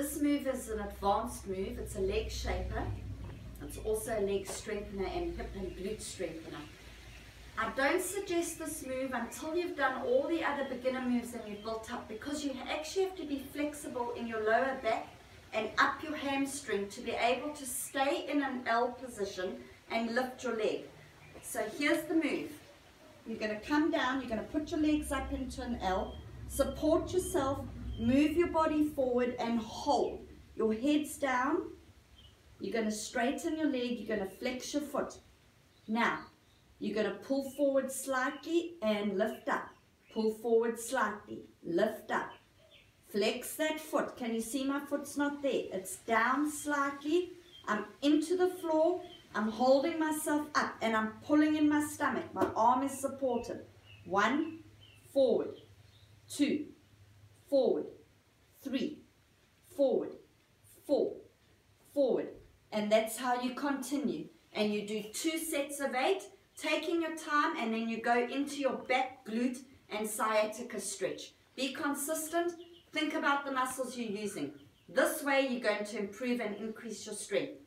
This move is an advanced move. It's a leg shaper. It's also a leg strengthener and hip and glute strengthener. I don't suggest this move until you've done all the other beginner moves and you've built up because you actually have to be flexible in your lower back and up your hamstring to be able to stay in an L position and lift your leg. So here's the move. You're going to come down, you're going to put your legs up into an L, support yourself, move your body forward and hold. Your head's down, you're going to straighten your leg, you're going to flex your foot. Now, you're going to pull forward slightly and lift up. Pull forward slightly, lift up. Flex that foot. Can you see my foot's not there? It's down slightly. I'm into the floor. I'm holding myself up and I'm pulling in my stomach. My arm is supported. One, forward, two, forward, three, forward, four, forward. And that's how you continue. And you do two sets of eight, taking your time, and then you go into your back glute and sciatica stretch. Be consistent. Think about the muscles you're using. This way, you're going to improve and increase your strength.